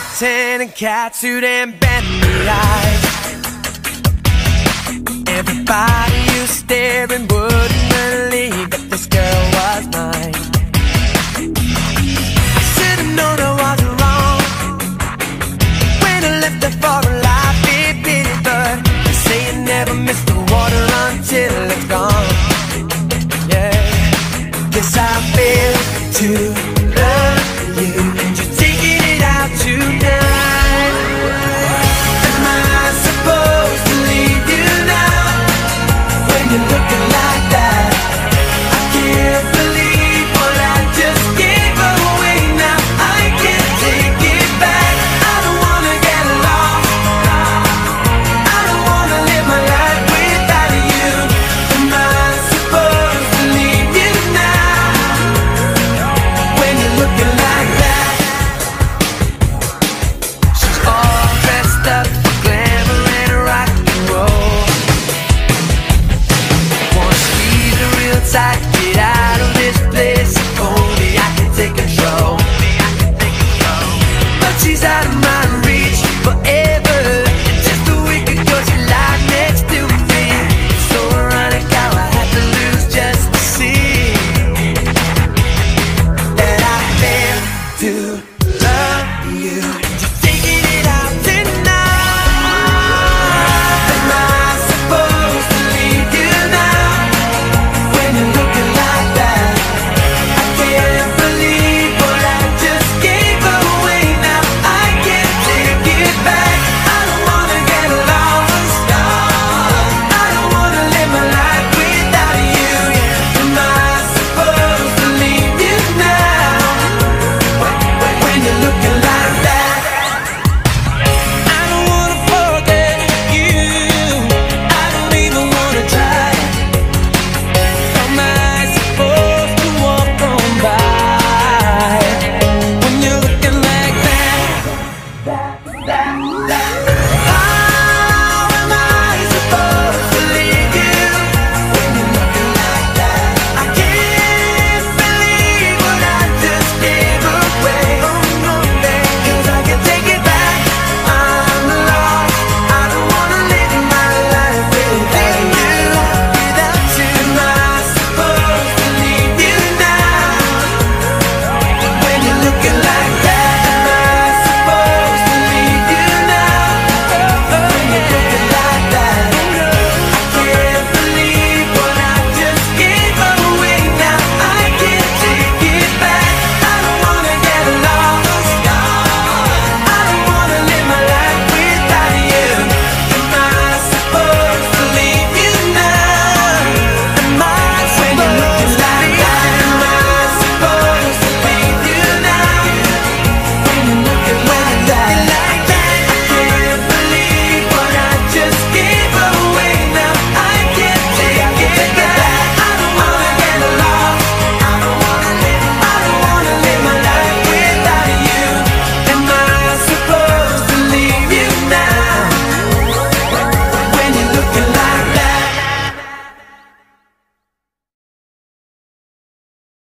curtain and catsuit and bendy light Everybody you staring would I get out of this place. If only I can take control. But she's out of my reach forever. Just a week ago she lied next to me. So ironic how I had to lose just to see That I failed to love you.